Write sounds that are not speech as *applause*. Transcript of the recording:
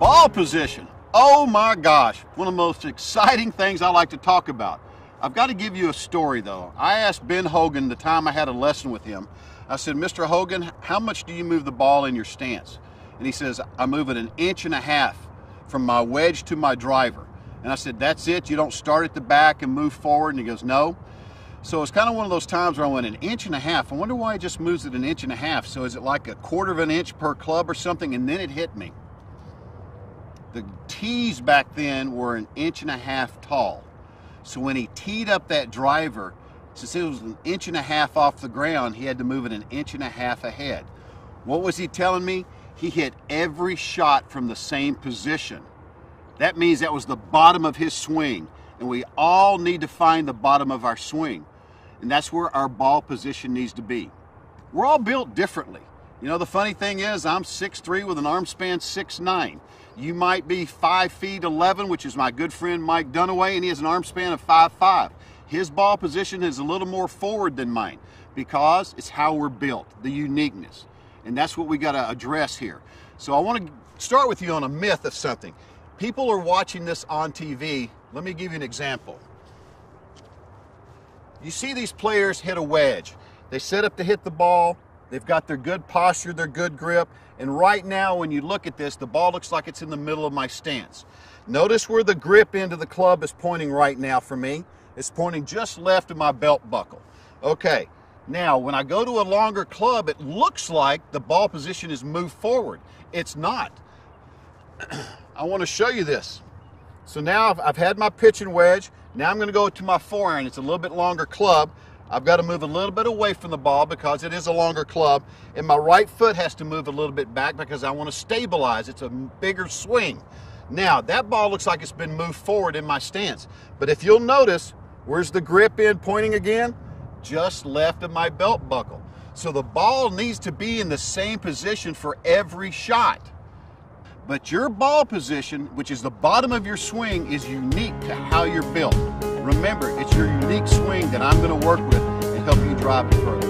Ball position. Oh my gosh, one of the most exciting things I like to talk about. I've got to give you a story though. I asked Ben Hogan the time I had a lesson with him. I said, Mr. Hogan, how much do you move the ball in your stance? And he says, I move it an inch and a half from my wedge to my driver. And I said, That's it? You don't start at the back and move forward? And he goes, No. So it's kind of one of those times where I went an inch and a half. I wonder why he just moves it an inch and a half. So is it like a quarter of an inch per club or something? And then it hit me. The tees back then were an inch and a half tall. So when he teed up that driver, since it was an inch and a half off the ground, he had to move it an inch and a half ahead. What was he telling me? He hit every shot from the same position. That means that was the bottom of his swing. And we all need to find the bottom of our swing. And that's where our ball position needs to be. We're all built differently. You know, the funny thing is, I'm 6'3 with an arm span 6'9. You might be 5 feet 11, which is my good friend Mike Dunaway, and he has an arm span of 5'5. His ball position is a little more forward than mine because it's how we're built, the uniqueness. And that's what we got to address here. So I want to start with you on a myth of something. People are watching this on TV. Let me give you an example. You see these players hit a wedge. They set up to hit the ball. They've got their good posture, their good grip. And right now, when you look at this, the ball looks like it's in the middle of my stance. Notice where the grip end of the club is pointing right now for me. It's pointing just left of my belt buckle. Okay, now when I go to a longer club, it looks like the ball position is moved forward. It's not. *clears throat* I want to show you this. So now I've, I've had my pitching wedge. Now I'm going to go to my four iron. It's a little bit longer club. I've got to move a little bit away from the ball because it is a longer club. And my right foot has to move a little bit back because I want to stabilize. It's a bigger swing. Now, that ball looks like it's been moved forward in my stance. But if you'll notice, where's the grip end pointing again? Just left of my belt buckle. So the ball needs to be in the same position for every shot. But your ball position, which is the bottom of your swing, is unique to how you're built. Remember, it's your unique swing that I'm going to work with and help you drive it further.